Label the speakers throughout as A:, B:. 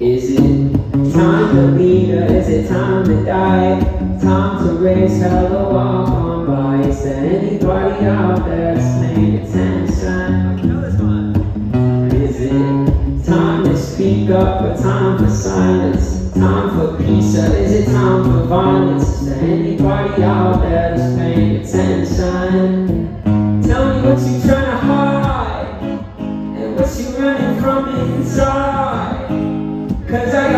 A: Is it time to leave or is it time to die? Time to raise hell or walk on by? Is there anybody out there paying attention? Is it time to speak up or time for silence? Time for peace or is it time for violence? Is there anybody out there Cause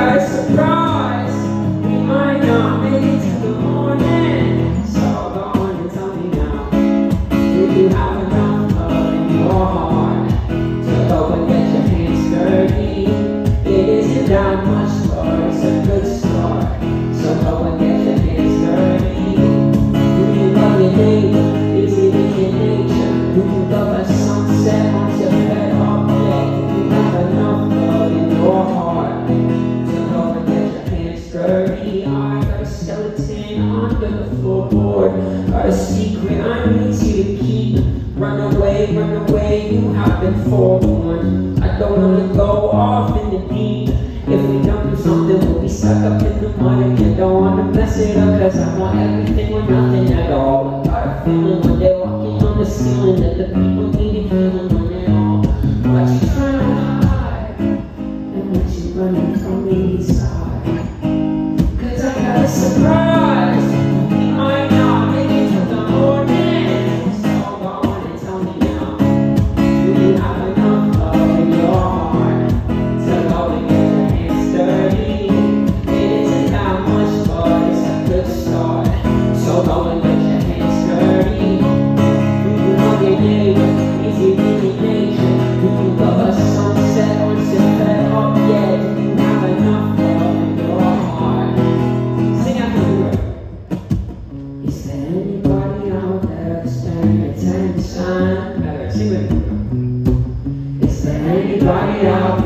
A: on the floorboard Or a secret I need you to keep. Run away, run away, you have been forewarned. I don't wanna go off in the deep. If we don't do something, we'll be stuck up in the mud again Don't wanna mess it up, cause I want everything or nothing at all. I got a feeling when they're walking on the ceiling That the people need a healing on it all What you trying anybody out there stand the attention? sing with me. Is there anybody out